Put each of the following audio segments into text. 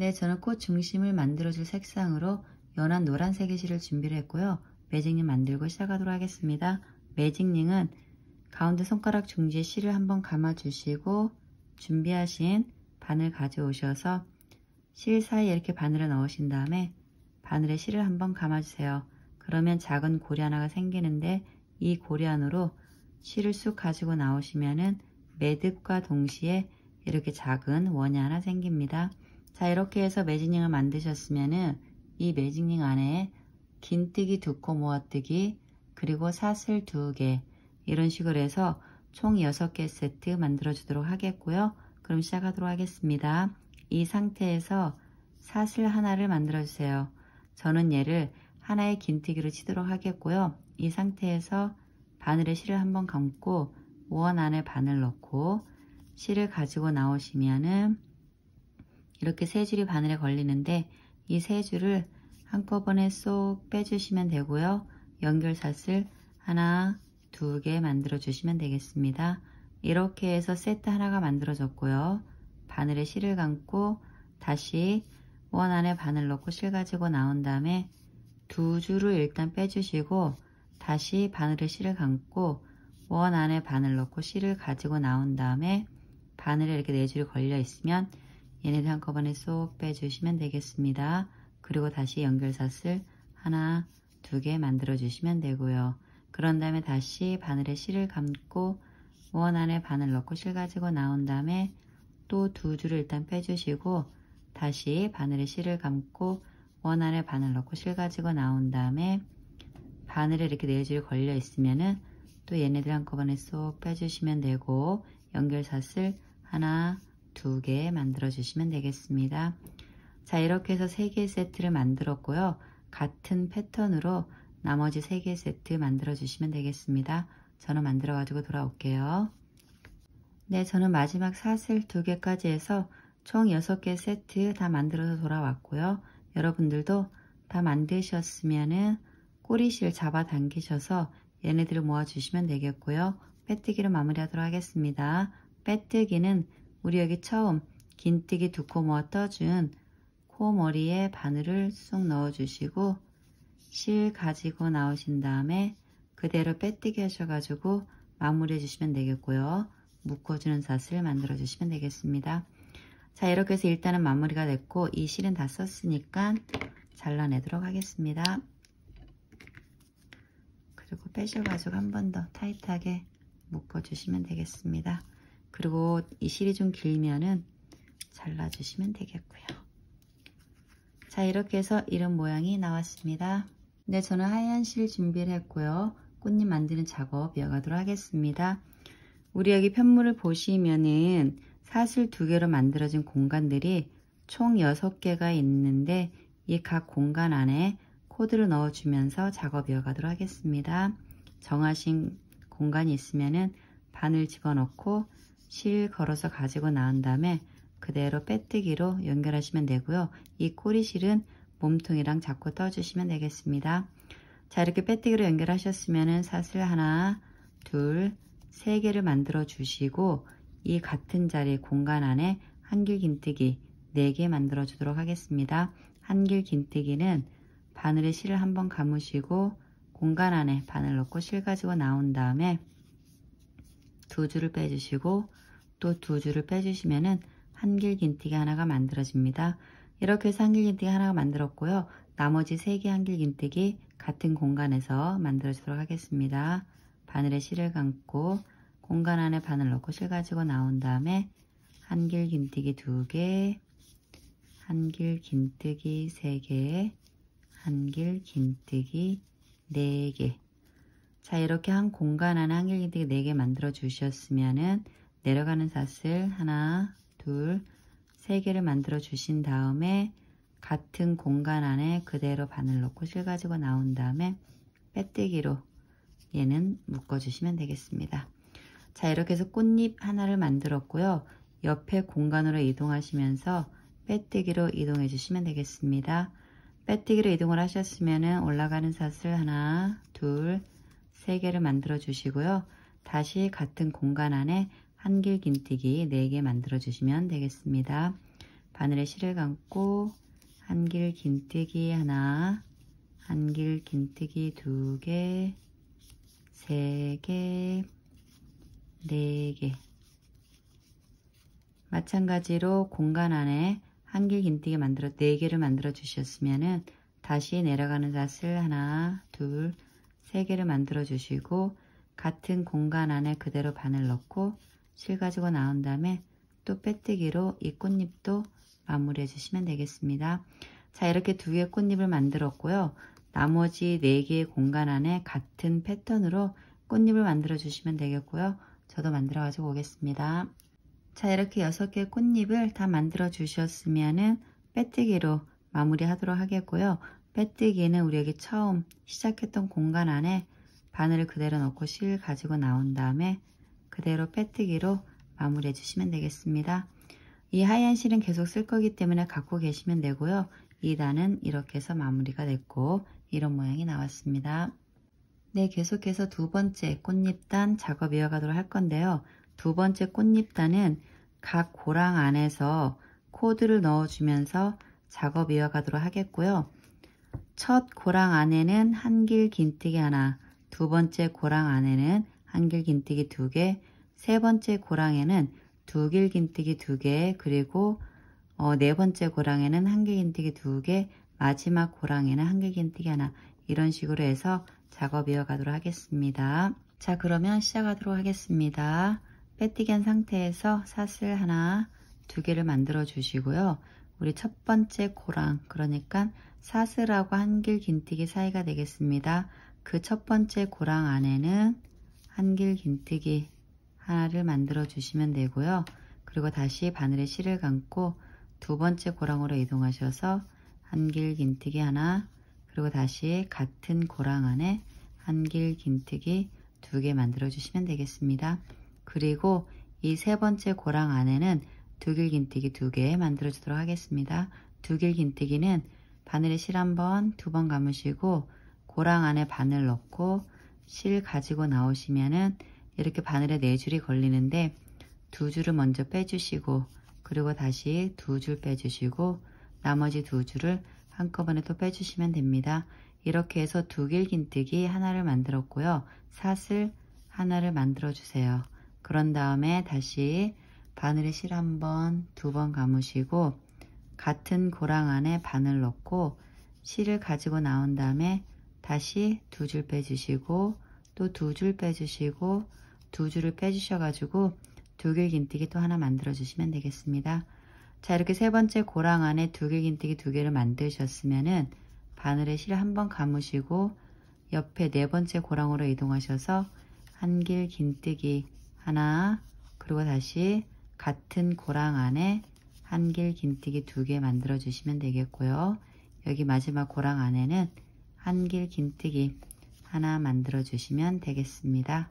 네, 저는 꽃 중심을 만들어줄 색상으로 연한 노란색의 실을 준비를 했고요. 매직링 만들고 시작하도록 하겠습니다. 매직링은 가운데 손가락 중지에 실을 한번 감아주시고 준비하신 바늘 가져오셔서 실 사이에 이렇게 바늘을 넣으신 다음에 바늘에 실을 한번 감아주세요. 그러면 작은 고리 하나가 생기는데 이 고리 안으로 실을 쑥 가지고 나오시면은 매듭과 동시에 이렇게 작은 원이 하나 생깁니다. 자 이렇게 해서 매직링을 만드셨으면 은 이 매직링 안에 긴뜨기 두 코 모아뜨기 그리고 사슬 두 개 이런 식으로 해서 총 6개 세트 만들어 주도록 하겠고요. 그럼 시작하도록 하겠습니다. 이 상태에서 사슬 하나를 만들어 주세요. 저는 얘를 하나의 긴뜨기로 치도록 하겠고요. 이 상태에서 바늘에 실을 한번 감고 원 안에 바늘 넣고 실을 가지고 나오시면은 이렇게 세 줄이 바늘에 걸리는데 이 세 줄을 한꺼번에 쏙 빼주시면 되고요. 연결사슬 하나, 두 개 만들어 주시면 되겠습니다. 이렇게 해서 세트 하나가 만들어졌고요. 바늘에 실을 감고 다시 원 안에 바늘 넣고 실 가지고 나온 다음에 두 줄을 일단 빼주시고 다시 바늘에 실을 감고 원 안에 바늘 넣고 실을 가지고 나온 다음에 바늘에 이렇게 네 줄이 걸려 있으면 얘네들 한꺼번에 쏙 빼주시면 되겠습니다. 그리고 다시 연결사슬 하나, 두 개 만들어 주시면 되고요. 그런 다음에 다시 바늘에 실을 감고 원 안에 바늘 넣고 실 가지고 나온 다음에 또 두 줄을 일단 빼주시고 다시 바늘에 실을 감고 원 안에 바늘 넣고 실 가지고 나온 다음에 바늘에 이렇게 네 줄이 걸려 있으면은 또 얘네들 한꺼번에 쏙 빼주시면 되고 연결사슬 하나, 두 개 만들어 주시면 되겠습니다. 자 이렇게 해서 3개 세트를 만들었고요. 같은 패턴으로 나머지 3개 세트 만들어 주시면 되겠습니다. 저는 만들어 가지고 돌아올게요. 네 저는 마지막 사슬 2개까지 해서 총 6개 세트 다 만들어서 돌아왔고요. 여러분들도 다 만드셨으면은 꼬리실 잡아 당기셔서 얘네들을 모아주시면 되겠고요. 빼뜨기로 마무리하도록 하겠습니다. 빼뜨기는 우리 여기 처음 긴뜨기 두 코 모아 떠준 코머리에 바늘을 쑥 넣어주시고 실 가지고 나오신 다음에 그대로 빼뜨기 하셔가지고 마무리해 주시면 되겠고요. 묶어주는 사슬 만들어 주시면 되겠습니다. 자 이렇게 해서 일단은 마무리가 됐고 이 실은 다 썼으니까 잘라내도록 하겠습니다. 그리고 빼셔가지고 한 번 더 타이트하게 묶어주시면 되겠습니다. 그리고 이 실이 좀 길면은 잘라주시면 되겠고요. 자 이렇게 해서 이런 모양이 나왔습니다. 네 저는 하얀 실 준비를 했고요. 꽃잎 만드는 작업 이어가도록 하겠습니다. 우리 여기 편물을 보시면은 사슬 두 개로 만들어진 공간들이 총 6개가 있는데 이 각 공간 안에 코드를 넣어주면서 작업 이어가도록 하겠습니다. 정하신 공간이 있으면은 바늘 집어넣고 실 걸어서 가지고 나온 다음에 그대로 빼뜨기로 연결하시면 되고요. 이 꼬리실은 몸통이랑 잡고 떠주시면 되겠습니다. 자 이렇게 빼뜨기로 연결하셨으면 사슬 하나, 둘, 세 개를 만들어 주시고 이 같은 자리 공간 안에 한길 긴뜨기 4개 만들어 주도록 하겠습니다. 한길 긴뜨기는 바늘에 실을 한번 감으시고 공간 안에 바늘 넣고 실 가지고 나온 다음에 두 줄을 빼주시고 또 두 줄을 빼주시면은 한길 긴뜨기 하나가 만들어집니다. 이렇게 해서 한길 긴뜨기 하나가 만들었고요. 나머지 세 개 한길 긴뜨기 같은 공간에서 만들어주도록 하겠습니다. 바늘에 실을 감고 공간 안에 바늘 넣고 실 가지고 나온 다음에 한길 긴뜨기 두개 한길 긴뜨기 세개 한길 긴뜨기 네개 자 이렇게 한 공간 안에 한길 긴뜨기 네 개 만들어 주셨으면은 내려가는 사슬 하나 둘, 세 개를 만들어 주신 다음에 같은 공간 안에 그대로 바늘 넣고 실 가지고 나온 다음에 빼뜨기로 얘는 묶어 주시면 되겠습니다. 자 이렇게 해서 꽃잎 하나를 만들었고요. 옆에 공간으로 이동하시면서 빼뜨기로 이동해 주시면 되겠습니다. 빼뜨기로 이동을 하셨으면 올라가는 사슬 하나, 둘, 세 개를 만들어 주시고요. 다시 같은 공간 안에 한길 긴뜨기 4개 만들어 주시면 되겠습니다. 바늘에 실을 감고 한길 긴뜨기 하나 한길 긴뜨기 두 개, 세 개, 네 개. 마찬가지로 공간 안에 한길 긴뜨기 만들어 네 개를 만들어 주셨으면은 다시 내려가는 잣을 하나, 둘, 세 개를 만들어 주시고 같은 공간 안에 그대로 바늘 넣고 실 가지고 나온 다음에 또 빼뜨기로 이 꽃잎도 마무리해 주시면 되겠습니다. 자 이렇게 두 개의 꽃잎을 만들었고요. 나머지 4개의 공간 안에 같은 패턴으로 꽃잎을 만들어 주시면 되겠고요. 저도 만들어 가지고 오겠습니다. 자 이렇게 6개의 꽃잎을 다 만들어 주셨으면 빼뜨기로 마무리 하도록 하겠고요. 빼뜨기는 우리 여기 처음 시작했던 공간 안에 바늘을 그대로 넣고 실 가지고 나온 다음에 그대로 빼뜨기로 마무리해 주시면 되겠습니다. 이 하얀 실은 계속 쓸 거기 때문에 갖고 계시면 되고요. 2단은 이렇게 해서 마무리가 됐고 이런 모양이 나왔습니다. 네, 계속해서 두 번째 꽃잎단 작업 이어가도록 할 건데요. 두 번째 꽃잎단은 각 고랑 안에서 코드를 넣어주면서 작업 이어가도록 하겠고요. 첫 고랑 안에는 한 길 긴뜨기 하나, 두 번째 고랑 안에는 한길 긴뜨기 두 개, 세 번째 고랑에는 두길 긴뜨기 두 개, 그리고 어, 네 번째 고랑에는 한길 긴뜨기 두 개, 마지막 고랑에는 한길 긴뜨기 하나 이런 식으로 해서 작업 이어가도록 하겠습니다. 자 그러면 시작하도록 하겠습니다. 빼뜨기 한 상태에서 사슬 하나 두 개를 만들어 주시고요. 우리 첫 번째 고랑 그러니까 사슬하고 한길 긴뜨기 사이가 되겠습니다. 그 첫 번째 고랑 안에는 한길 긴뜨기 하나를 만들어 주시면 되고요. 그리고 다시 바늘에 실을 감고 두 번째 고랑으로 이동하셔서 한길 긴뜨기 하나 그리고 다시 같은 고랑 안에 한길 긴뜨기 두 개 만들어 주시면 되겠습니다. 그리고 이 세 번째 고랑 안에는 두길 긴뜨기 두 개 만들어 주도록 하겠습니다. 두길 긴뜨기는 바늘에 실 한 번, 두 번 감으시고 고랑 안에 바늘 넣고 실 가지고 나오시면은 이렇게 바늘에 네 줄이 걸리는데 두 줄을 먼저 빼주시고 그리고 다시 두 줄 빼주시고 나머지 두 줄을 한꺼번에 또 빼주시면 됩니다. 이렇게 해서 두 길긴뜨기 하나를 만들었고요. 사슬 하나를 만들어 주세요. 그런 다음에 다시 바늘에 실 한 번, 두 번 감으시고 같은 고랑 안에 바늘 넣고 실을 가지고 나온 다음에 다시 두 줄 빼주시고 또 두 줄 빼주시고 두 줄을 빼주셔가지고 두 길 긴뜨기 또 하나 만들어 주시면 되겠습니다. 자 이렇게 세 번째 고랑 안에 두 길 긴뜨기 두 개를 만드셨으면은 바늘에 실 한 번 감으시고 옆에 네 번째 고랑으로 이동하셔서 한 길 긴뜨기 하나 그리고 다시 같은 고랑 안에 한 길 긴뜨기 두 개 만들어 주시면 되겠고요. 여기 마지막 고랑 안에는 한길 긴뜨기 하나 만들어 주시면 되겠습니다.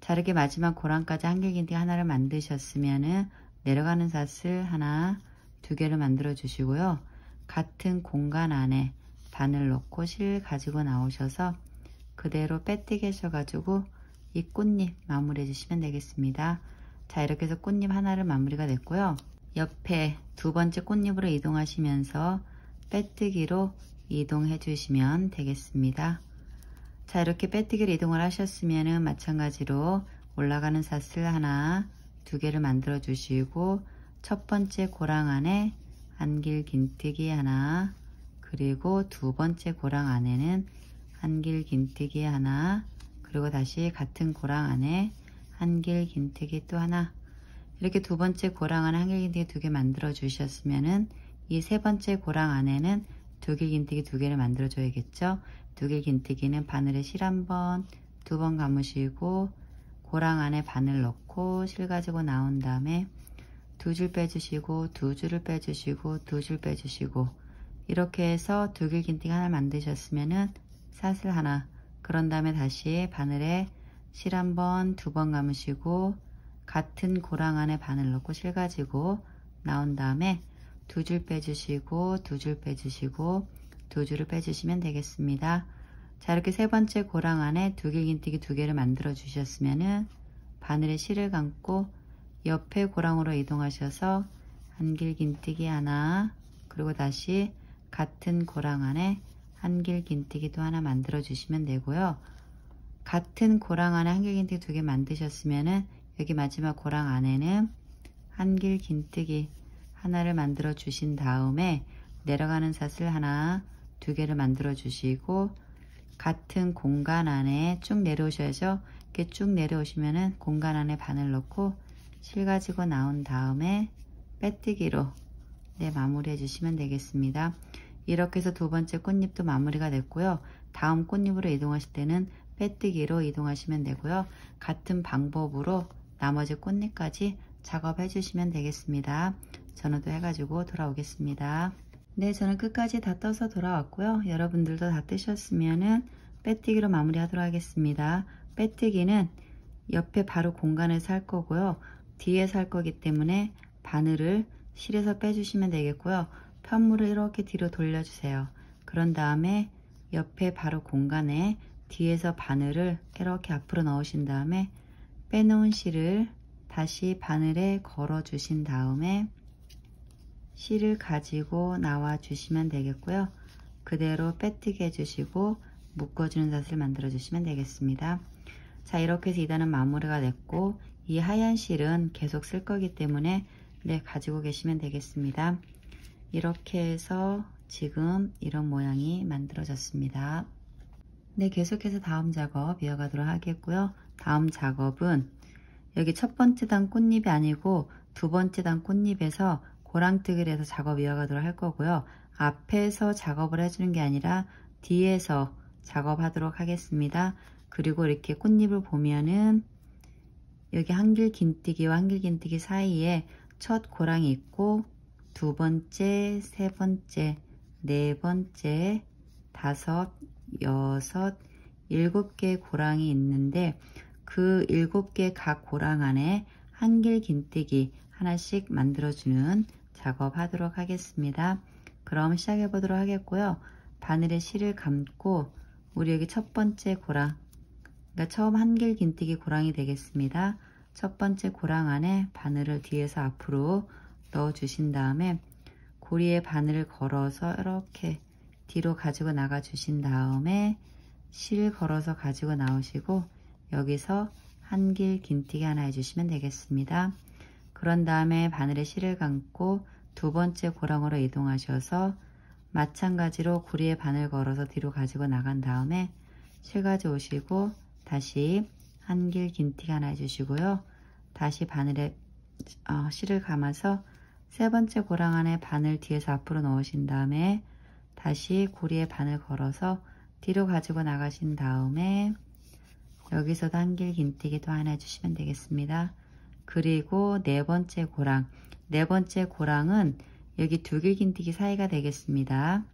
자 이렇게 마지막 고랑까지 한길 긴뜨기 하나를 만드셨으면은 내려가는 삿을 하나, 두 개를 만들어 주시고요. 같은 공간 안에 바늘 넣고 실 가지고 나오셔서 그대로 빼뜨기 하셔가지고 이 꽃잎 마무리해 주시면 되겠습니다. 자 이렇게 해서 꽃잎 하나를 마무리가 됐고요. 옆에 두 번째 꽃잎으로 이동하시면서 빼뜨기로 이동해 주시면 되겠습니다. 자 이렇게 빼뜨기로 이동을 하셨으면 마찬가지로 올라가는 삿을 하나 두 개를 만들어 주시고 첫 번째 고랑 안에 한길 긴뜨기 하나 그리고 두 번째 고랑 안에는 한길 긴뜨기 하나 그리고 다시 같은 고랑 안에 한길 긴뜨기 또 하나 이렇게 두 번째 고랑 안에 한길 긴뜨기 두 개 만들어 주셨으면은 이 세 번째 고랑 안에는 두길 긴뜨기 두 개를 만들어 줘야겠죠? 두길 긴뜨기는 바늘에 실 한번 두 번 감으시고 고랑 안에 바늘 넣고 실 가지고 나온 다음에 두 줄 빼주시고 두 줄을 빼주시고 두 줄 빼주시고. 이렇게 해서 두길 긴팅 하나 만드셨으면은 사슬 하나. 그런 다음에 다시 바늘에 실 한 번, 두 번 감으시고 같은 고랑 안에 바늘 넣고 실 가지고 나온 다음에 두 줄 빼주시고 두 줄 빼주시고 두 줄을 빼주시면 되겠습니다. 자 이렇게 세 번째 고랑 안에 두 길 긴뜨기 두 개를 만들어 주셨으면은 바늘에 실을 감고 옆에 고랑으로 이동하셔서 한 길 긴뜨기 하나 그리고 다시 같은 고랑 안에 한 길 긴뜨기 도 하나 만들어 주시면 되고요. 같은 고랑 안에 한 길 긴뜨기 두 개 만드셨으면은 여기 마지막 고랑 안에는 한길 긴뜨기 하나를 만들어 주신 다음에 내려가는 사슬 하나 두 개를 만들어 주시고 같은 공간 안에 쭉 내려오셔야죠. 이렇게 쭉 내려오시면은 공간 안에 바늘 넣고 실 가지고 나온 다음에 빼뜨기로 네, 마무리해 주시면 되겠습니다. 이렇게 해서 두 번째 꽃잎도 마무리가 됐고요. 다음 꽃잎으로 이동하실 때는 빼뜨기로 이동하시면 되고요. 같은 방법으로 나머지 꽃잎까지 작업해 주시면 되겠습니다. 또 해가지고 돌아오겠습니다. 네, 저는 끝까지 다 떠서 돌아왔고요. 여러분들도 다 뜨셨으면은 빼뜨기로 마무리하도록 하겠습니다. 빼뜨기는 옆에 바로 공간을 살 거고요. 뒤에 살 거기 때문에 바늘을 실에서 빼주시면 되겠고요. 편물을 이렇게 뒤로 돌려주세요. 그런 다음에 옆에 바로 공간에 뒤에서 바늘을 이렇게 앞으로 넣으신 다음에 빼놓은 실을 다시 바늘에 걸어 주신 다음에 실을 가지고 나와 주시면 되겠고요. 그대로 빼뜨게 해주시고 묶어주는 닷을 만들어 주시면 되겠습니다. 자 이렇게 해서 2단은 마무리가 됐고 이 하얀 실은 계속 쓸 거기 때문에 네 가지고 계시면 되겠습니다. 이렇게 해서 지금 이런 모양이 만들어졌습니다. 네 계속해서 다음 작업 이어가도록 하겠고요. 다음 작업은 여기 첫 번째 단 꽃잎이 아니고 두 번째 단 꽃잎에서 고랑뜨기를 해서 작업 이어가도록 할 거고요. 앞에서 작업을 해주는 게 아니라 뒤에서 작업하도록 하겠습니다. 그리고 이렇게 꽃잎을 보면은 여기 한길 긴뜨기와 한길 긴뜨기 사이에 첫 고랑이 있고 두 번째, 세 번째, 네 번째, 다섯, 여섯, 일곱 개의 고랑이 있는데 그 일곱 개 각 고랑 안에 한길 긴뜨기 하나씩 만들어주는 작업하도록 하겠습니다. 그럼 시작해 보도록 하겠고요. 바늘에 실을 감고 우리 여기 첫 번째 고랑 그러니까 처음 한길 긴뜨기 고랑이 되겠습니다. 첫 번째 고랑 안에 바늘을 뒤에서 앞으로 넣어 주신 다음에 고리에 바늘을 걸어서 이렇게 뒤로 가지고 나가 주신 다음에 실 걸어서 가지고 나오시고 여기서 한길 긴뜨기 하나 해주시면 되겠습니다. 그런 다음에 바늘에 실을 감고 두 번째 고랑으로 이동하셔서 마찬가지로 고리에 바늘 걸어서 뒤로 가지고 나간 다음에 실 가져오시고 다시 한길 긴티기 하나 해주시고요. 다시 바늘에 어, 실을 감아서 세 번째 고랑 안에 바늘 뒤에서 앞으로 넣으신 다음에 다시 고리에 바늘 걸어서 뒤로 가지고 나가신 다음에 여기서도 한길 긴뜨기도 하나 해주시면 되겠습니다. 그리고 네 번째 고랑 네 번째 고랑은 여기 두길 긴뜨기 사이가 되겠습니다.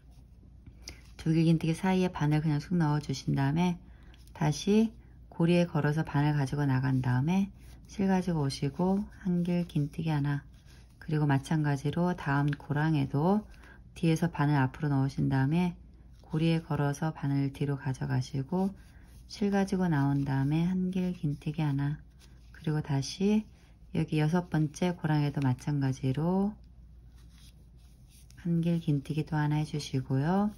두길 긴뜨기 사이에 바늘 그냥 쑥 넣어 주신 다음에 다시 고리에 걸어서 바늘 가지고 나간 다음에 실 가지고 오시고 한길 긴뜨기 하나 그리고 마찬가지로 다음 고랑에도 뒤에서 바늘 앞으로 넣으신 다음에 고리에 걸어서 바늘 뒤로 가져가시고 실 가지고 나온 다음에 한길 긴뜨기 하나 그리고 다시 여기 여섯 번째 고랑에도 마찬가지로 한길 긴뜨기 도 하나 해주시고요.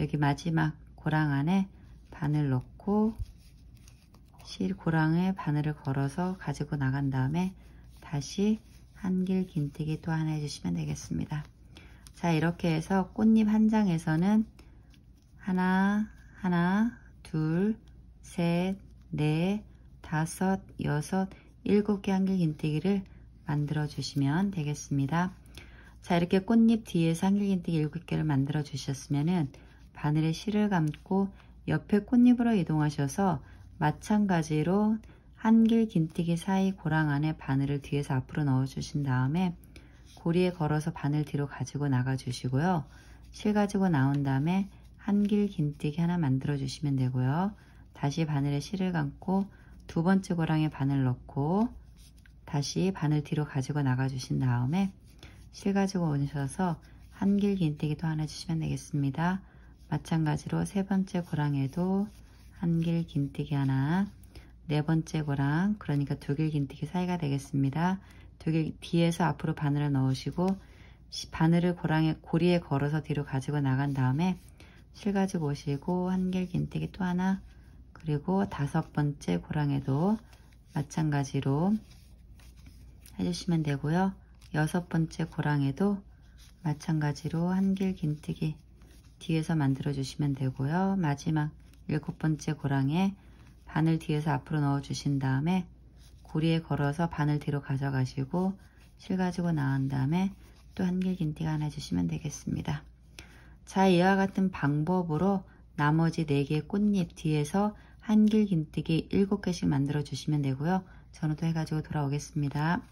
여기 마지막 고랑 안에 바늘 넣고 실 고랑에 바늘을 걸어서 가지고 나간 다음에 다시 한길 긴뜨기 또 하나 해주시면 되겠습니다. 자 이렇게 해서 꽃잎 한 장에서는 하나 하나 둘 셋 넷 다섯 여섯 일곱 개 한길 긴뜨기를 만들어 주시면 되겠습니다. 자 이렇게 꽃잎 뒤에서 한길 긴뜨기 일곱 개를 만들어 주셨으면은 바늘에 실을 감고 옆에 꽃잎으로 이동하셔서 마찬가지로 한길 긴뜨기 사이 고랑 안에 바늘을 뒤에서 앞으로 넣어 주신 다음에 고리에 걸어서 바늘 뒤로 가지고 나가 주시고요. 실 가지고 나온 다음에 한길 긴뜨기 하나 만들어 주시면 되고요. 다시 바늘에 실을 감고 두 번째 고랑에 바늘 넣고 다시 바늘 뒤로 가지고 나가 주신 다음에 실 가지고 오셔서 한길 긴뜨기도 하나 주시면 되겠습니다. 마찬가지로 세 번째 고랑에도 한길 긴뜨기 하나 네 번째 고랑 그러니까 두길 긴뜨기 사이가 되겠습니다. 되게 뒤에서 앞으로 바늘을 넣으시고 바늘을 고랑에, 고리에 걸어서 뒤로 가지고 나간 다음에 실 가지고 오시고 한길 긴뜨기 또 하나 그리고 다섯 번째 고랑에도 마찬가지로 해주시면 되고요. 여섯 번째 고랑에도 마찬가지로 한길 긴뜨기 뒤에서 만들어 주시면 되고요. 마지막 일곱 번째 고랑에 바늘 뒤에서 앞으로 넣어 주신 다음에 고리에 걸어서 바늘 뒤로 가져가시고 실 가지고 나온 다음에 또 한길 긴뜨기 하나 해주시면 되겠습니다. 자 이와 같은 방법으로 나머지 4개의 꽃잎 뒤에서 한길 긴뜨기 7개씩 만들어 주시면 되고요. 저는 또 해가지고 돌아오겠습니다.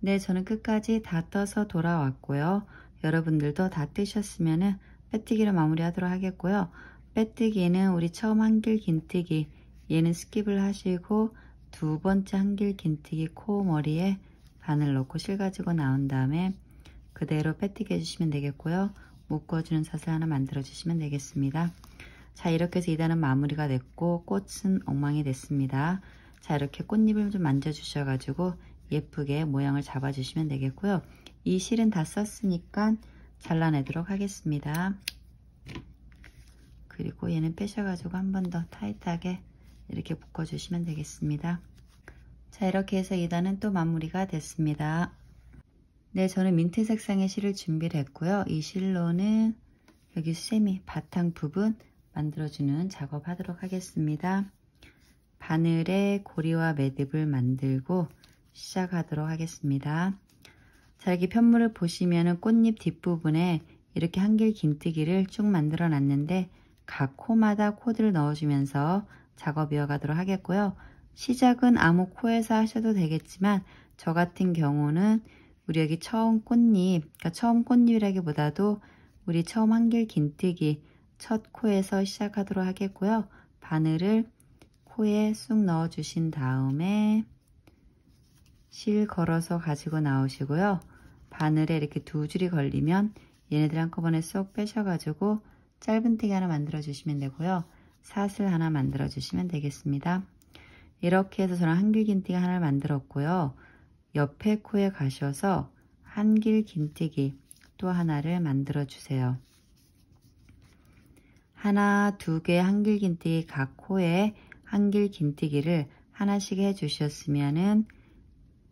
네 저는 끝까지 다 떠서 돌아왔고요. 여러분들도 다 뜨셨으면 빼뜨기로 마무리하도록 하겠고요. 빼뜨기는 우리 처음 한길 긴뜨기 얘는 skip을 하시고 두 번째 한길 긴뜨기 코 머리에 바늘 넣고 실 가지고 나온 다음에 그대로 빼뜨기 해주시면 되겠고요. 묶어주는 사슬 하나 만들어 주시면 되겠습니다. 자 이렇게 해서 2단은 마무리가 됐고 꽃은 엉망이 됐습니다. 자 이렇게 꽃잎을 좀 만져 주셔가지고 예쁘게 모양을 잡아 주시면 되겠고요. 이 실은 다 썼으니까 잘라내도록 하겠습니다. 그리고 얘는 빼셔가지고 한 번 더 타이트하게 이렇게 묶어주시면 되겠습니다. 자 이렇게 해서 2단은 또 마무리가 됐습니다. 네 저는 민트 색상의 실을 준비를 했고요. 이 실로는 여기 쇠미 바탕 부분 만들어주는 작업 하도록 하겠습니다. 바늘에 고리와 매듭을 만들고 시작하도록 하겠습니다. 자 여기 편물을 보시면 꽃잎 뒷부분에 이렇게 한길 긴뜨기를 쭉 만들어 놨는데 각 코마다 코드를 넣어주면서 작업 이어가도록 하겠고요. 시작은 아무 코에서 하셔도 되겠지만 저 같은 경우는 우리 여기 처음 꽃잎, 그러니까 처음 꽃잎이라기보다도 우리 처음 한길 긴뜨기 첫 코에서 시작하도록 하겠고요. 바늘을 코에 쑥 넣어 주신 다음에 실 걸어서 가지고 나오시고요. 바늘에 이렇게 두 줄이 걸리면 얘네들 한꺼번에 쏙 빼셔가지고 짧은뜨기 하나 만들어 주시면 되고요. 사슬 하나 만들어 주시면 되겠습니다. 이렇게 해서 저는 한길 긴뜨기 하나를 만들었고요. 옆에 코에 가셔서 한길 긴뜨기 또 하나를 만들어 주세요. 하나, 두 개 한길 긴뜨기 각 코에 한길 긴뜨기를 하나씩 해 주셨으면은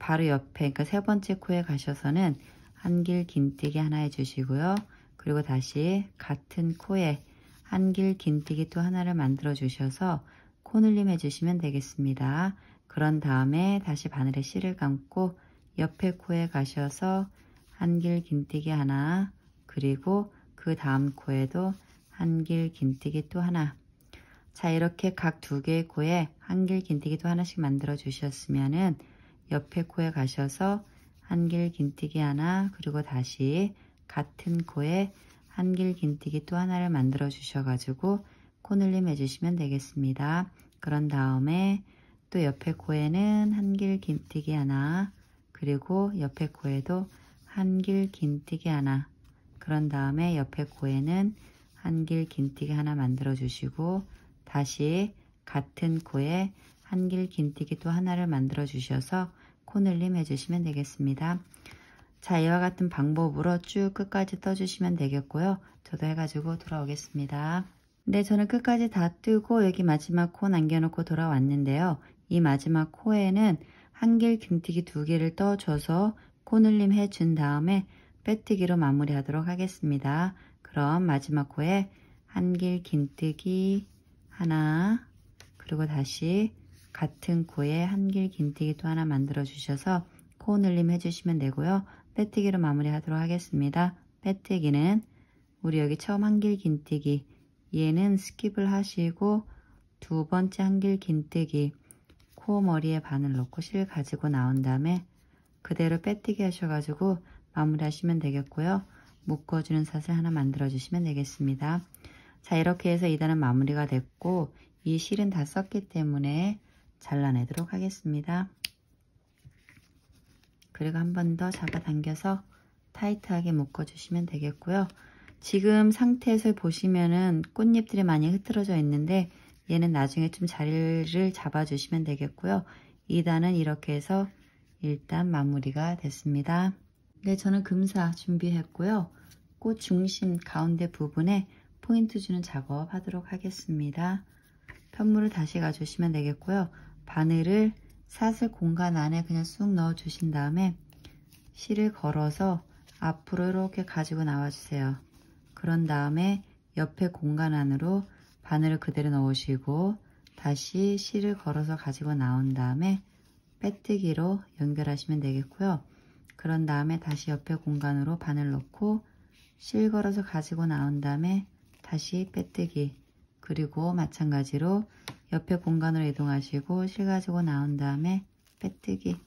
바로 옆에 그러니까 세 번째 코에 가셔서는 한길 긴뜨기 하나 해 주시고요. 그리고 다시 같은 코에 한길 긴뜨기 또 하나를 만들어 주셔서 코늘림 해주시면 되겠습니다. 그런 다음에 다시 바늘에 실을 감고 옆에 코에 가셔서 한길 긴뜨기 하나 그리고 그 다음 코에도 한길 긴뜨기 또 하나 자 이렇게 각 두 개의 코에 한길 긴뜨기 또 하나씩 만들어 주셨으면은 옆에 코에 가셔서 한길 긴뜨기 하나 그리고 다시 같은 코에 한길 긴뜨기 또 하나를 만들어 주셔가지고 코늘림 해주시면 되겠습니다. 그런 다음에 또 옆에 코에는 한길 긴뜨기 하나 그리고 옆에 코에도 한길 긴뜨기 하나 그런 다음에 옆에 코에는 한길 긴뜨기 하나 만들어 주시고 다시 같은 코에 한길 긴뜨기 또 하나를 만들어 주셔서 코늘림 해주시면 되겠습니다. 자 이와 같은 방법으로 쭉 끝까지 떠주시면 되겠고요. 저도 해가지고 돌아오겠습니다. 네 저는 끝까지 다 뜨고 여기 마지막 코 남겨놓고 돌아왔는데요. 이 마지막 코에는 한길 긴뜨기 두 개를 떠줘서 코늘림 해준 다음에 빼뜨기로 마무리하도록 하겠습니다. 그럼 마지막 코에 한길 긴뜨기 하나 그리고 다시 같은 코에 한길 긴뜨기 또 하나 만들어 주셔서 코 늘림 해주시면 되고요. 빼뜨기로 마무리 하도록 하겠습니다. 빼뜨기는 우리 여기 처음 한길 긴뜨기 얘는 skip을 하시고 두 번째 한길 긴뜨기 코 머리에 바늘 넣고 실 가지고 나온 다음에 그대로 빼뜨기 하셔가지고 마무리 하시면 되겠고요. 묶어주는 사슬 하나 만들어 주시면 되겠습니다. 자 이렇게 해서 2단은 마무리가 됐고 이 실은 다 썼기 때문에 잘라내도록 하겠습니다. 그리고 한 번 더 잡아당겨서 타이트하게 묶어주시면 되겠고요. 지금 상태에서 보시면은 꽃잎들이 많이 흐트러져 있는데 얘는 나중에 좀 자리를 잡아주시면 되겠고요. 2단은 이렇게 해서 일단 마무리가 됐습니다. 네, 저는 금사 준비했고요. 꽃 중심 가운데 부분에 포인트 주는 작업 하도록 하겠습니다. 편물을 다시 가주시면 되겠고요. 바늘을 사슬 공간 안에 그냥 쑥 넣어 주신 다음에 실을 걸어서 앞으로 이렇게 가지고 나와주세요. 그런 다음에 옆에 공간 안으로 바늘을 그대로 넣으시고 다시 실을 걸어서 가지고 나온 다음에 빼뜨기로 연결하시면 되겠고요. 그런 다음에 다시 옆에 공간으로 바늘 넣고 실 걸어서 가지고 나온 다음에 다시 빼뜨기. 그리고 마찬가지로 옆에 공간으로 이동하시고 실 가지고 나온 다음에 빼뜨기.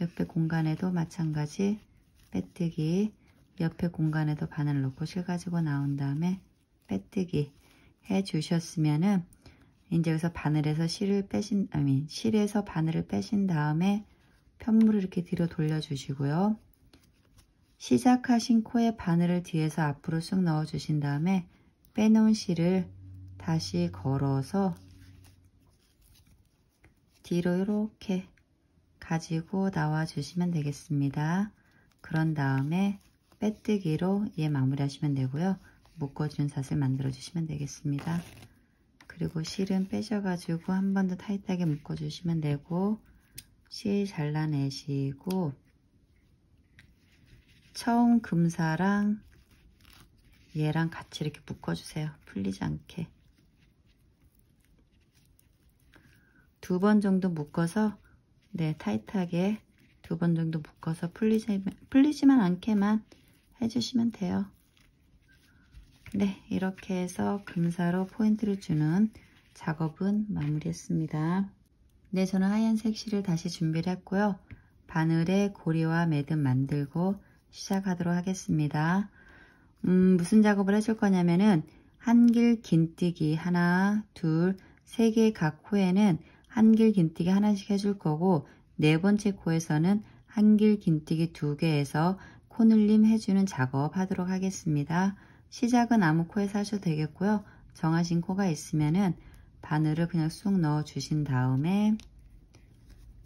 옆에 공간에도 마찬가지 빼뜨기. 옆에 공간에도 바늘 넣고 실 가지고 나온 다음에 빼뜨기 해 주셨으면은 이제 여기서 바늘에서 실을 빼신 아니 실에서 바늘을 빼신 다음에 편물을 이렇게 뒤로 돌려주시고요. 시작하신 코에 바늘을 뒤에서 앞으로 쑥 넣어주신 다음에 빼놓은 실을 다시 걸어서 뒤로 이렇게 가지고 나와 주시면 되겠습니다. 그런 다음에 빼뜨기로 얘 마무리하시면 되고요. 묶어주는 사슬 만들어 주시면 되겠습니다. 그리고 실은 빼셔가지고 한 번 더 타이트하게 묶어주시면 되고 실 잘라내시고 처음 금사랑 얘랑 같이 이렇게 묶어주세요. 풀리지 않게. 두 번 정도 묶어서 네 타이트하게 두 번 정도 묶어서 풀리지, 풀리지만 않게만 해주시면 돼요. 네 이렇게 해서 금사로 포인트를 주는 작업은 마무리했습니다. 네 저는 하얀색 실을 다시 준비를 했고요. 바늘에 고리와 매듭 만들고 시작하도록 하겠습니다. 음, 무슨 작업을 해줄 거냐면은 한길 긴뜨기 하나, 둘, 세 개 각 코에는 한길 긴뜨기 하나씩 해줄 거고 네 번째 코에서는 한길 긴뜨기 두 개에서 코늘림 해주는 작업 하도록 하겠습니다. 시작은 아무 코에서 하셔도 되겠고요. 정하신 코가 있으면은 바늘을 그냥 쑥 넣어 주신 다음에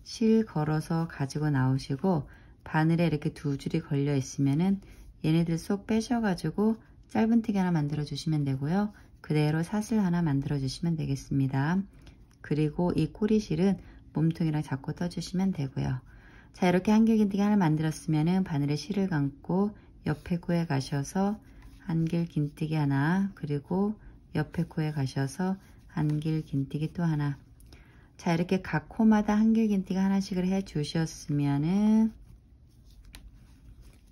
실 걸어서 가지고 나오시고 바늘에 이렇게 두 줄이 걸려 있으면은 얘네들 쏙 빼셔가지고 짧은뜨기 하나 만들어 주시면 되고요. 그대로 사슬 하나 만들어 주시면 되겠습니다. 그리고 이 꼬리실은 몸통이랑 잡고 떠주시면 되고요. 자 이렇게 한길긴뜨기 하나 만들었으면은 바늘에 실을 감고 옆에 코에 가셔서 한길 긴뜨기 하나 그리고 옆에 코에 가셔서 한길 긴뜨기 또 하나 자 이렇게 각 코마다 한길 긴뜨기 하나씩을 해 주셨으면은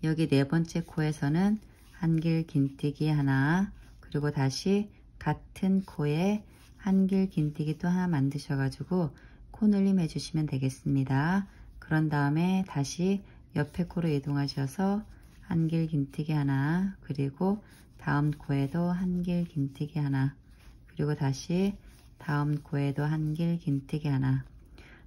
여기 네 번째 코에서는 한길 긴뜨기 하나 그리고 다시 같은 코에 한길 긴뜨기 또 하나 만드셔 가지고 코늘림 해주시면 되겠습니다. 그런 다음에 다시 옆에 코로 이동하셔서 한길 긴뜨기 하나 그리고 다음 코에도 한길 긴뜨기 하나 그리고 다시 다음 코에도 한길 긴뜨기 하나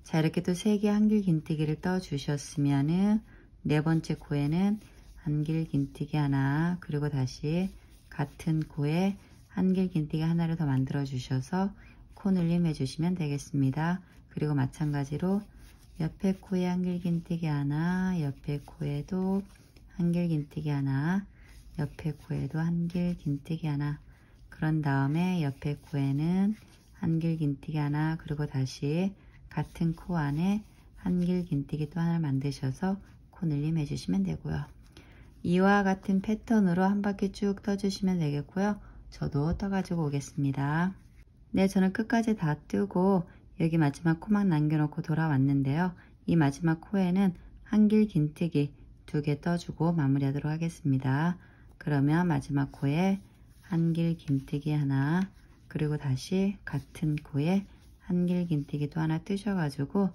자 이렇게 또세개 한길 긴뜨기를 떠 주셨으면은 네 번째 코에는 한길 긴뜨기 하나 그리고 다시 같은 코에 한길 긴뜨기 하나를 더 만들어 주셔서 코늘림 해주시면 되겠습니다. 그리고 마찬가지로 옆에 코에 한길 긴뜨기 하나 옆에 코에도 한길 긴뜨기 하나 옆에 코에도 한길 긴뜨기 하나 그런 다음에 옆에 코에는 한길 긴뜨기 하나 그리고 다시 같은 코 안에 한길 긴뜨기 또 하나 만드셔서 코 늘림 해주시면 되고요. 이와 같은 패턴으로 한 바퀴 쭉 떠주시면 되겠고요. 저도 떠가지고 오겠습니다. 네, 저는 끝까지 다 뜨고 여기 마지막 코만 남겨놓고 돌아왔는데요. 이 마지막 코에는 한길 긴뜨기 두 개 떠주고 마무리하도록 하겠습니다. 그러면 마지막 코에 한길 긴뜨기 하나 그리고 다시 같은 코에 한길 긴뜨기 또 하나 뜨셔가지고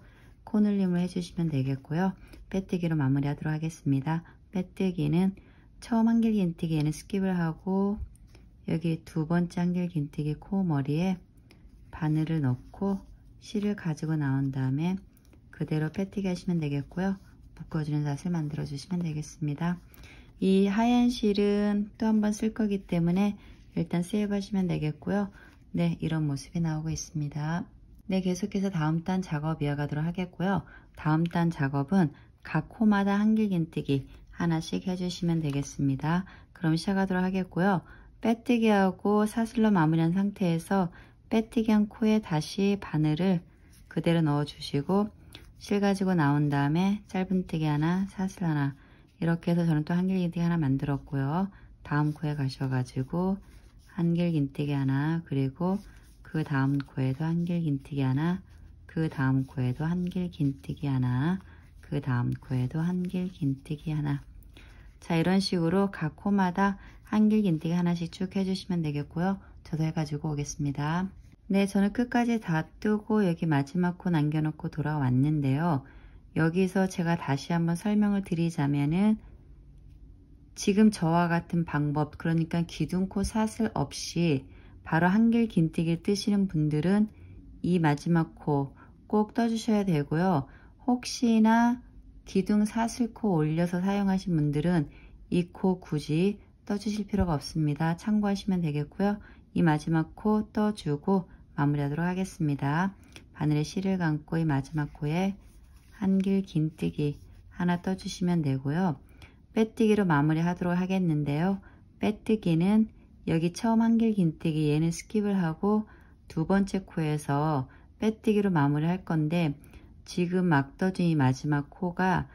코늘림을 해주시면 되겠고요. 빼뜨기로 마무리하도록 하겠습니다. 빼뜨기는 처음 한길 긴뜨기에는 skip을 하고 여기 두 번째 한길 긴뜨기 코 머리에 바늘을 넣고 실을 가지고 나온 다음에 그대로 빼뜨기 하시면 되겠고요. 묶어주는 자세 만들어 주시면 되겠습니다. 이 하얀 실은 또 한 번 쓸 거기 때문에 일단 세이브 하시면 되겠고요. 네, 이런 모습이 나오고 있습니다. 네, 계속해서 다음 단 작업 이어가도록 하겠고요. 다음 단 작업은 각 코마다 한길긴뜨기 하나씩 해주시면 되겠습니다. 그럼 시작하도록 하겠고요. 빼뜨기하고 사슬로 마무리한 상태에서 빼뜨기한 코에 다시 바늘을 그대로 넣어주시고 실 가지고 나온 다음에 짧은뜨기 하나, 사슬 하나 이렇게 해서 저는 또 한길긴뜨기 하나 만들었고요. 다음 코에 가셔가지고 한길긴뜨기 하나 그리고 그 다음 코에도 한길긴뜨기 하나 그 다음 코에도 한길긴뜨기 하나 그 다음 코에도 한길긴뜨기 하나. 자 이런 식으로 각 코마다 한길긴뜨기 하나씩 쭉 해주시면 되겠고요. 저도 해가지고 오겠습니다. 네 저는 끝까지 다 뜨고 여기 마지막 코 남겨놓고 돌아왔는데요 여기서 제가 다시 한번 설명을 드리자면은 지금 저와 같은 방법 그러니까 기둥코 사슬 없이 바로 한길 긴뜨기 뜨시는 분들은 이 마지막 코 꼭 떠주셔야 되고요. 혹시나 기둥 사슬코 올려서 사용하신 분들은 이 코 굳이 떠주실 필요가 없습니다. 참고하시면 되겠고요. 이 마지막 코 떠주고 마무리하도록 하겠습니다. 바늘에 실을 감고 이 마지막 코에 한길 긴뜨기 하나 떠주시면 되고요. 빼뜨기로 마무리하도록 하겠는데요. 빼뜨기는 여기 처음 한길 긴뜨기 얘는 skip을 하고 두 번째 코에서 빼뜨기로 마무리 할 건데 지금 막 떠준 이 마지막 코가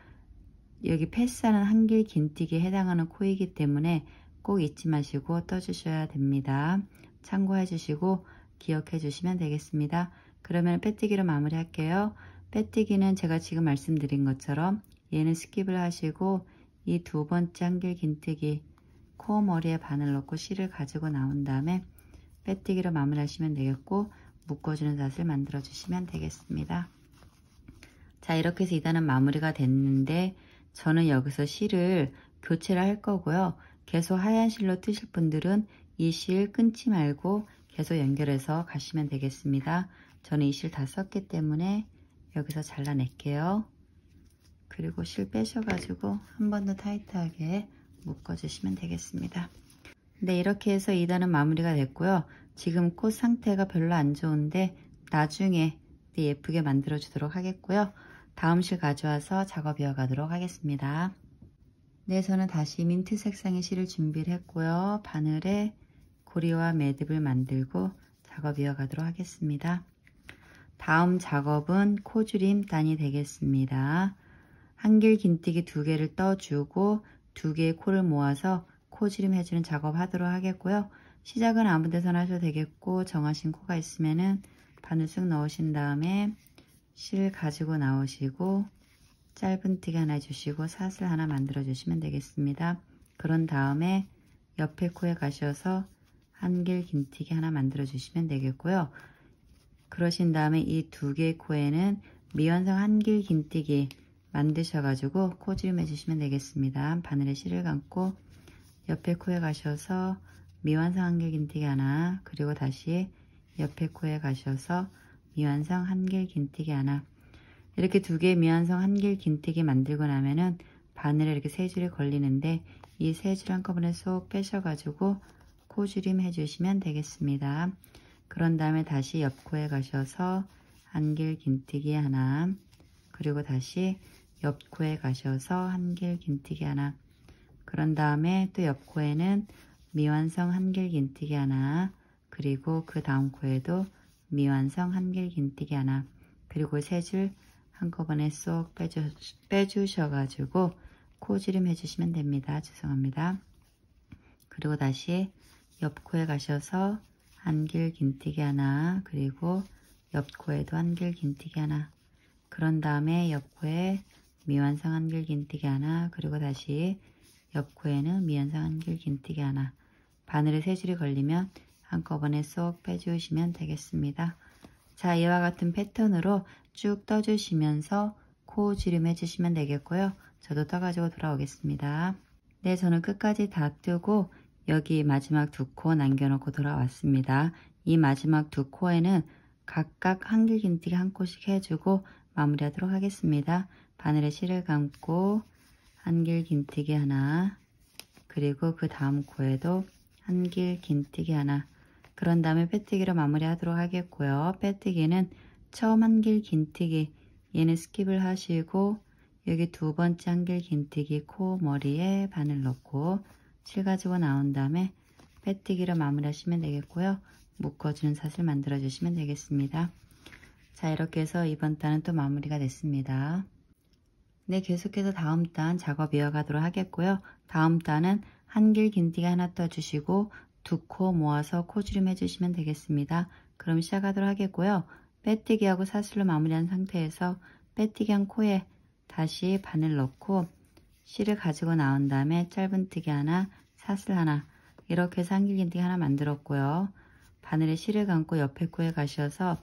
여기 패스하는 한길 긴뜨기에 해당하는 코이기 때문에 꼭 잊지 마시고 떠주셔야 됩니다. 참고해 주시고 기억해 주시면 되겠습니다. 그러면 빼뜨기로 마무리 할게요. 빼뜨기는 제가 지금 말씀드린 것처럼 얘는 skip을 하시고 이 두 번째 한길 긴뜨기 코어 머리에 바늘 넣고 실을 가지고 나온 다음에 빼뜨기로 마무리하시면 되겠고 묶어주는 닷을 만들어 주시면 되겠습니다. 자 이렇게 해서 2단은 마무리가 됐는데 저는 여기서 실을 교체를 할 거고요. 계속 하얀 실로 뜨실 분들은 이 실 끊지 말고 계속 연결해서 가시면 되겠습니다. 저는 이 실 다 썼기 때문에 여기서 잘라낼게요. 그리고 실 빼셔가지고 한 번 더 타이트하게 묶어주시면 되겠습니다. 네 이렇게 해서 2단은 마무리가 됐고요. 지금 꽃 상태가 별로 안 좋은데 나중에 예쁘게 만들어 주도록 하겠고요. 다음 실 가져와서 작업 이어가도록 하겠습니다. 네 저는 다시 민트 색상의 실을 준비를 했고요. 바늘에 고리와 매듭을 만들고 작업 이어가도록 하겠습니다. 다음 작업은 코줄임 단이 되겠습니다. 한길 긴뜨기 두 개를 떠주고 두 개의 코를 모아서 코지름 해주는 작업 하도록 하겠고요. 시작은 아무 데서나 하셔도 되겠고 정하신 코가 있으면은 바늘 쓱 넣으신 다음에 실 가지고 나오시고 짧은뜨기 하나 해주시고 사슬 하나 만들어 주시면 되겠습니다. 그런 다음에 옆에 코에 가셔서 한길 긴뜨기 하나 만들어 주시면 되겠고요. 그러신 다음에 이 두 개의 코에는 미완성 한길 긴뜨기 만드셔가지고 코지름 해주시면 되겠습니다. 바늘에 실을 감고 옆에 코에 가셔서 미완성 한길 긴뜨기 하나 그리고 다시 옆에 코에 가셔서 미완성 한길 긴뜨기 하나 이렇게 두 개의 미완성 한길 긴뜨기 만들고 나면은 바늘에 이렇게 세 줄이 걸리는데 이 세 줄 한꺼번에 쏙 빼셔가지고 코줄임 해주시면 되겠습니다. 그런 다음에 다시 옆코에 가셔서 한길 긴뜨기 하나 그리고 다시 옆코에 가셔서 한길 긴뜨기 하나 그런 다음에 또 옆코에는 미완성 한길 긴뜨기 하나 그리고 그 다음 코에도 미완성 한길 긴뜨기 하나 그리고 세 줄 한꺼번에 쏙 빼주, 빼주셔가지고 코지름 해주시면 됩니다. 죄송합니다. 그리고 다시 옆코에 가셔서 한길 긴뜨기 하나 그리고 옆코에도 한길 긴뜨기 하나 그런 다음에 옆코에 미완성 한길 긴뜨기 하나 그리고 다시 옆코에는 미완성 한길 긴뜨기 하나 바늘에 세 줄이 걸리면 한꺼번에 쏙 빼주시면 되겠습니다. 자 이와 같은 패턴으로 쭉 떠주시면서 코 주름 해주시면 되겠고요. 저도 떠가지고 돌아오겠습니다. 네 저는 끝까지 다 뜨고 여기 마지막 두 코 남겨놓고 돌아왔습니다. 이 마지막 두 코에는 각각 한길 긴뜨기 한 코씩 해주고 마무리하도록 하겠습니다. 바늘에 실을 감고 한길 긴뜨기 하나 그리고 그 다음 코에도 한길 긴뜨기 하나 그런 다음에 빼뜨기로 마무리하도록 하겠고요. 빼뜨기는 처음 한길 긴뜨기 얘는 skip을 하시고 여기 두 번째 한길 긴뜨기 코 머리에 바늘 넣고 실 가지고 나온 다음에 빼뜨기로 마무리하시면 되겠고요. 묶어주는 사슬 만들어 주시면 되겠습니다. 자 이렇게 해서 이번 단은 또 마무리가 됐습니다. 네 계속해서 다음 단 작업 이어가도록 하겠고요. 다음 단은 한길 긴뜨기 하나 떠주시고 두 코 모아서 코주름 해주시면 되겠습니다. 그럼 시작하도록 하겠고요. 빼뜨기하고 사슬로 마무리한 상태에서 빼뜨기 한 코에 다시 바늘 넣고 실을 가지고 나온 다음에 짧은뜨기 하나 사슬 하나 이렇게 해서 한길긴뜨기 하나 만들었고요. 바늘에 실을 감고 옆에 코에 가셔서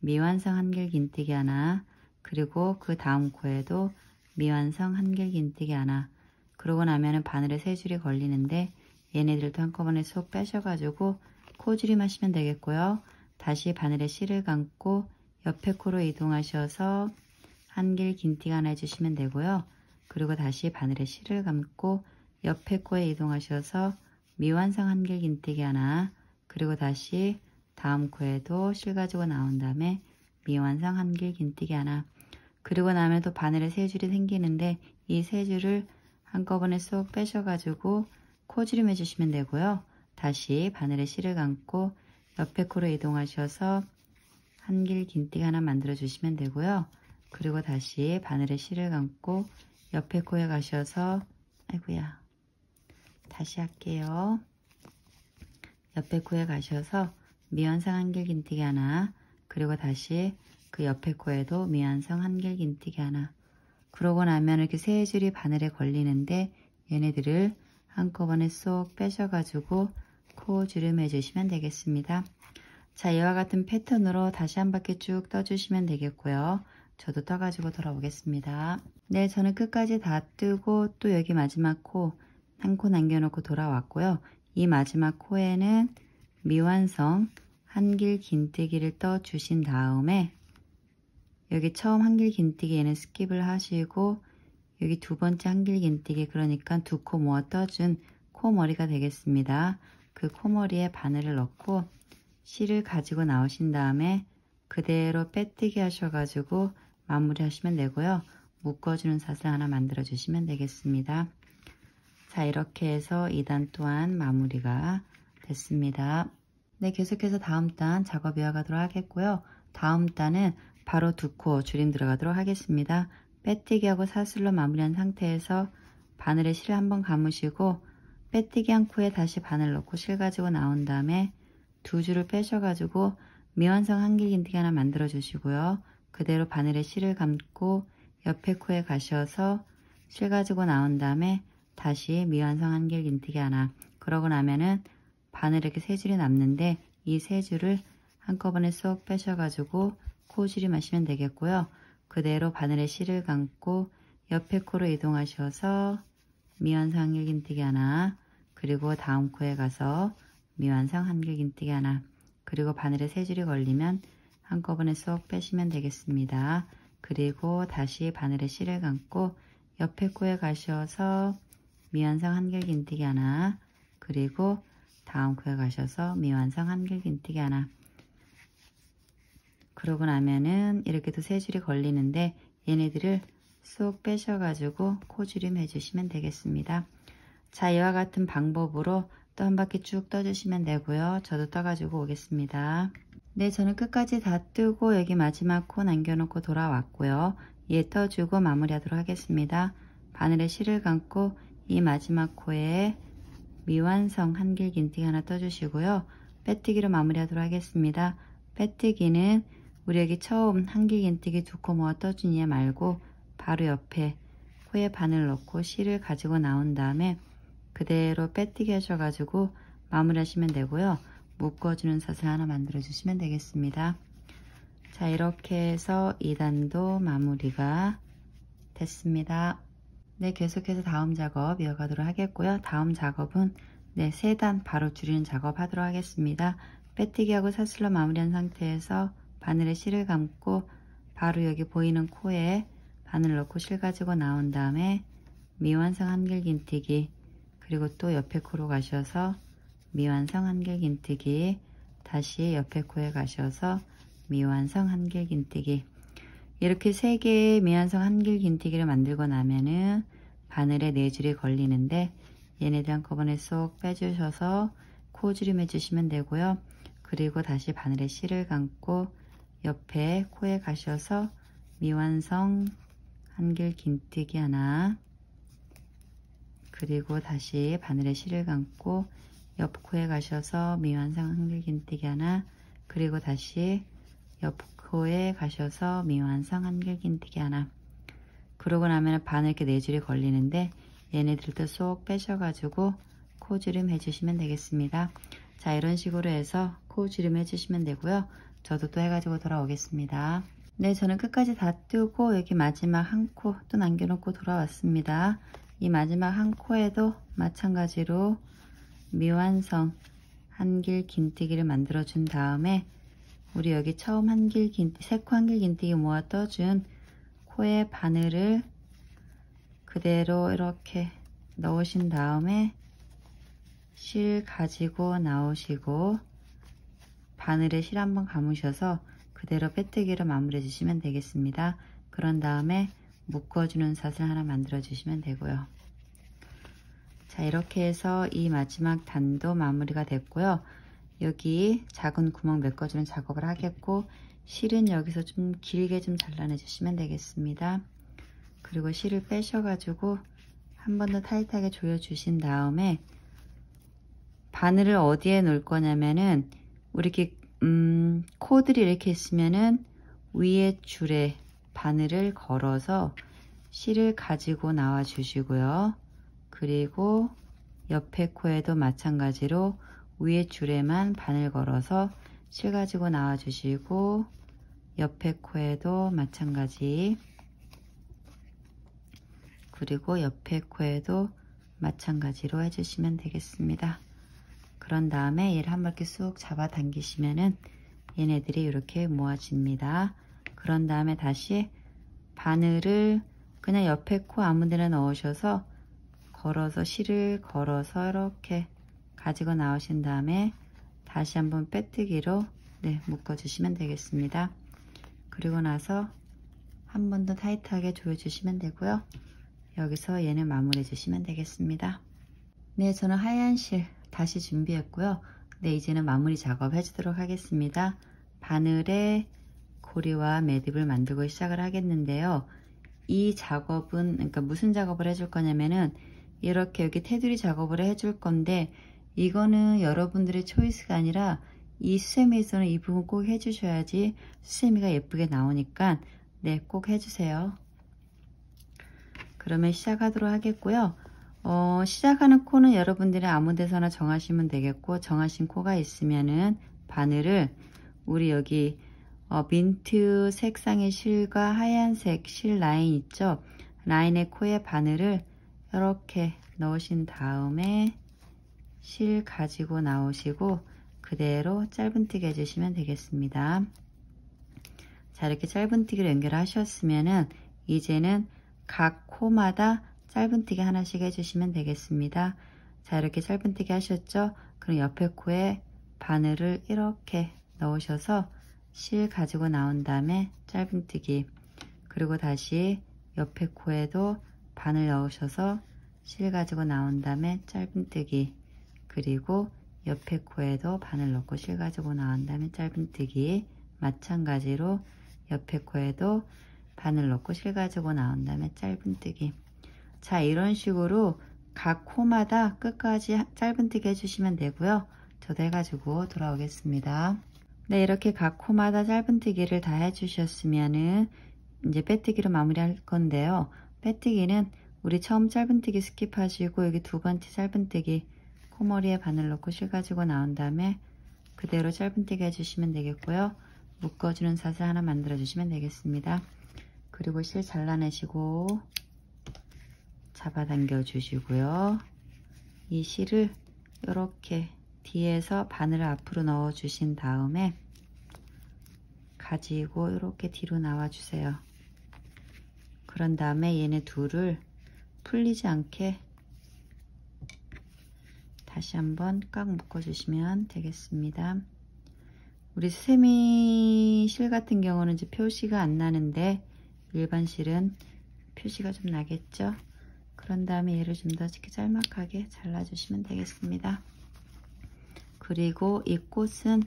미완성 한길긴뜨기 하나 그리고 그 다음 코에도 미완성 한길긴뜨기 하나 그러고 나면은 바늘에 세 줄이 걸리는데 얘네들도 한꺼번에 쏙 빼셔가지고 코줄임 하시면 되겠고요. 다시 바늘에 실을 감고 옆에 코로 이동하셔서 한길 긴띠가 하나 해주시면 되고요. 그리고 다시 바늘에 실을 감고 옆에 코에 이동하셔서 미완성 한길 긴뜨기 하나 그리고 다시 다음 코에도 실 가지고 나온 다음에 미완성 한길 긴뜨기 하나 그리고 나면 또 바늘에 세 줄이 생기는데 이 세 줄을 한꺼번에 쏙 빼셔가지고 코주름 해주시면 되고요. 다시 바늘에 실을 감고 옆에 코로 이동하셔서 한길 긴띠기 하나 만들어 주시면 되고요. 그리고 다시 바늘에 실을 감고 옆에 코에 가셔서 아이고야 다시 할게요. 옆에 코에 가셔서 미완성 한길 긴뜨기 하나 그리고 다시 그 옆에 코에도 미완성 한길 긴뜨기 하나 그러고 나면 이렇게 세 줄이 바늘에 걸리는데 얘네들을 한꺼번에 쏙 빼셔가지고 코 주름 해주시면 되겠습니다. 자 이와 같은 패턴으로 다시 한 바퀴 쭉 떠주시면 되겠고요. 저도 떠가지고 돌아오겠습니다. 네 저는 끝까지 다 뜨고 또 여기 마지막 코 한 코 남겨놓고 돌아왔고요. 이 마지막 코에는 미완성 한길 긴뜨기를 떠주신 다음에 여기 처음 한길 긴뜨기에는 skip을 하시고 여기 두 번째 한길 긴뜨기 그러니까 두 코 모아 떠준 코머리가 되겠습니다. 그 코머리에 바늘을 넣고 실을 가지고 나오신 다음에 그대로 빼뜨기 하셔가지고 마무리 하시면 되고요. 묶어주는 사슬 하나 만들어 주시면 되겠습니다. 자 이렇게 해서 2단 또한 마무리가 됐습니다. 네 계속해서 다음 단 작업 이어가도록 하겠고요. 다음 단은 바로 두 코 줄임 들어가도록 하겠습니다. 빼뜨기하고 사슬로 마무리한 상태에서 바늘에 실 한번 감으시고 빼뜨기 한 코에 다시 바늘 넣고 실 가지고 나온 다음에 두 줄을 빼셔가지고 미완성 한길긴뜨기 하나 만들어 주시고요. 그대로 바늘에 실을 감고 옆에 코에 가셔서 실 가지고 나온 다음에 다시 미완성 한길 긴뜨기 하나. 그러고 나면은 바늘 이렇게 세 줄이 남는데 이 세 줄을 한꺼번에 쏙 빼셔가지고 코줄임 하시면 되겠고요. 그대로 바늘에 실을 감고 옆에 코로 이동하셔서 미완성 한길 긴뜨기 하나. 그리고 다음 코에 가서 미완성 한길 긴뜨기 하나. 그리고 바늘에 세 줄이 걸리면 한꺼번에 쏙 빼시면 되겠습니다. 그리고 다시 바늘에 실을 감고 옆에 코에 가셔서 미완성 한길긴뜨기 하나 그리고 다음 코에 가셔서 미완성 한길긴뜨기 하나 그러고 나면은 이렇게도 세 줄이 걸리는데 얘네들을 쏙 빼셔가지고 코주림 해주시면 되겠습니다. 자 이와 같은 방법으로 또 한 바퀴 쭉 떠주시면 되고요. 저도 떠가지고 오겠습니다. 네 저는 끝까지 다 뜨고 여기 마지막 코 남겨놓고 돌아왔고요. 얘 떠주고 마무리하도록 하겠습니다. 바늘에 실을 감고 이 마지막 코에 미완성 한길 긴뜨기 하나 떠주시고요. 빼뜨기로 마무리하도록 하겠습니다. 빼뜨기는 우리 여기 처음 한길 긴뜨기 두 코 모아 떠준 얘 말고 바로 옆에 코에 바늘 넣고 실을 가지고 나온 다음에 그대로 빼뜨기 하셔가지고 마무리 하시면 되고요. 묶어주는 사슬 하나 만들어 주시면 되겠습니다. 자 이렇게 해서 2단도 마무리가 됐습니다. 네 계속해서 다음 작업 이어가도록 하겠고요. 다음 작업은 네 3단 바로 줄이는 작업 하도록 하겠습니다. 빼뜨기하고 사슬로 마무리한 상태에서 바늘에 실을 감고 바로 여기 보이는 코에 바늘 넣고 실 가지고 나온 다음에 미완성 한길긴뜨기 그리고 또 옆에 코로 가셔서 미완성 한길긴뜨기 다시 옆에 코에 가셔서 미완성 한길긴뜨기 이렇게 세 개의 미완성 한길긴뜨기를 만들고 나면은 바늘에 네 줄이 걸리는데 얘네들 한꺼번에 쏙 빼주셔서 코줄임 해주시면 되고요. 그리고 다시 바늘에 실을 감고 옆에 코에 가셔서 미완성 한길 긴뜨기 하나 그리고 다시 바늘에 실을 감고 옆 코에 가셔서 미완성 한길 긴뜨기 하나 그리고 다시 옆 코에 가셔서 미완성 한길 긴뜨기 하나 그러고 나면 바늘 이렇게 네 줄이 걸리는데 얘네들도 쏙 빼셔가지고 코주름 해주시면 되겠습니다. 자 이런 식으로 해서 코주름 해주시면 되고요. 저도 또 해가지고 돌아오겠습니다. 네 저는 끝까지 다 뜨고 여기 마지막 한 코 또 남겨놓고 돌아왔습니다. 이 마지막 한 코에도 마찬가지로 미완성 한길 긴뜨기를 만들어 준 다음에 우리 여기 처음 한길 긴뜨기 세코 한길 긴뜨기 모아 떠준 코에 바늘을 그대로 이렇게 넣으신 다음에 실 가지고 나오시고 바늘에 실 한번 감으셔서 그대로 빼뜨기로 마무리해 주시면 되겠습니다. 그런 다음에 묶어주는 사슬 하나 만들어 주시면 되고요. 자 이렇게 해서 이 마지막 단도 마무리가 됐고요. 여기 작은 구멍 메꿔주는 작업을 하겠고 실은 여기서 좀 길게 좀 잘라내 주시면 되겠습니다. 그리고 실을 빼셔가지고 한 번 더 타이트하게 조여 주신 다음에 바늘을 어디에 놓을 거냐면은 우리 이렇게 음, 코들이 이렇게 있으면은 위에 줄에 바늘을 걸어서 실을 가지고 나와 주시고요. 그리고 옆에 코에도 마찬가지로 위에 줄에만 바늘 걸어서 실 가지고 나와 주시고 옆에 코에도 마찬가지 그리고 옆에 코에도 마찬가지로 해주시면 되겠습니다. 그런 다음에 얘를 한 바퀴 쑥 잡아 당기시면은 얘네들이 이렇게 모아집니다. 그런 다음에 다시 바늘을 그냥 옆에 코 아무 데나 넣으셔서 걸어서 실을 걸어서 이렇게 가지고 나오신 다음에 다시 한번 빼뜨기로 네, 묶어주시면 되겠습니다. 그리고 나서 한 번 더 타이트하게 조여주시면 되고요. 여기서 얘는 마무리해 주시면 되겠습니다. 네, 저는 하얀 실 다시 준비했고요. 네, 이제는 마무리 작업 해주도록 하겠습니다. 바늘에 고리와 매듭을 만들고 시작을 하겠는데요. 이 작업은 그러니까 무슨 작업을 해줄 거냐면은 이렇게 여기 테두리 작업을 해줄 건데 이거는 여러분들의 초이스가 아니라 이 수세미에서는 이 부분 꼭 해주셔야지 수세미가 예쁘게 나오니까 네 꼭 해주세요. 그러면 시작하도록 하겠고요. 어, 시작하는 코는 여러분들이 아무 데서나 정하시면 되겠고 정하신 코가 있으면은 바늘을 우리 여기 어, 민트 색상의 실과 하얀색 실 라인 있죠? 라인의 코에 바늘을 이렇게 넣으신 다음에 실 가지고 나오시고 그대로 짧은뜨기 해주시면 되겠습니다. 자 이렇게 짧은뜨기를 연결하셨으면은 이제는 각 코마다 짧은뜨기 하나씩 해주시면 되겠습니다. 자 이렇게 짧은뜨기 하셨죠? 그럼 옆에 코에 바늘을 이렇게 넣으셔서 실 가지고 나온 다음에 짧은뜨기 그리고 다시 옆에 코에도 바늘 넣으셔서 실 가지고 나온 다음에 짧은뜨기 그리고 옆에 코에도 바늘 넣고 실 가지고 나온 다음에 짧은뜨기 마찬가지로 옆에 코에도 바늘 넣고 실 가지고 나온 다음에 짧은뜨기. 자 이런 식으로 각 코마다 끝까지 짧은뜨기 해주시면 되고요. 저도 해가지고 돌아오겠습니다. 네 이렇게 각 코마다 짧은뜨기를 다 해주셨으면은 이제 빼뜨기로 마무리 할 건데요 빼뜨기는 우리 처음 짧은뜨기 스킵하시고 여기 두 번째 짧은뜨기 코머리에 바늘 넣고 실 가지고 나온 다음에 그대로 짧은뜨기 해주시면 되겠고요 묶어주는 사슬 하나 만들어 주시면 되겠습니다 그리고 실 잘라내시고 잡아당겨 주시고요. 이 실을 이렇게 뒤에서 바늘을 앞으로 넣어 주신 다음에 가지고 이렇게 뒤로 나와 주세요. 그런 다음에 얘네 둘을 풀리지 않게 다시 한번 꽉 묶어 주시면 되겠습니다. 우리 수세미 실 같은 경우는 이제 표시가 안 나는데 일반 실은 표시가 좀 나겠죠. 그런 다음에 얘를 좀 더 이렇게 짤막하게 잘라주시면 되겠습니다. 그리고 이 꽃은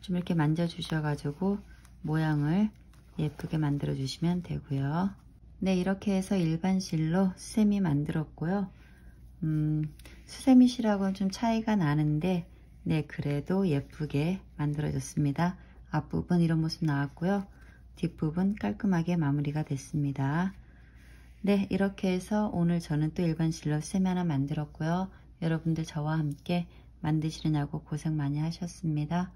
좀 이렇게 만져주셔가지고 모양을 예쁘게 만들어 주시면 되고요. 네 이렇게 해서 일반 실로 수세미 만들었고요. 음, 수세미 실하고는 좀 차이가 나는데 네 그래도 예쁘게 만들어졌습니다. 앞부분 이런 모습 나왔고요. 뒷부분 깔끔하게 마무리가 됐습니다. 네 이렇게 해서 오늘 저는 또 일반 실로 수세미 하나 만들었고요. 여러분들 저와 함께 만드시느냐고 고생 많이 하셨습니다.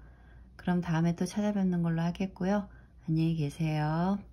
그럼 다음에 또 찾아뵙는 걸로 하겠고요. 안녕히 계세요.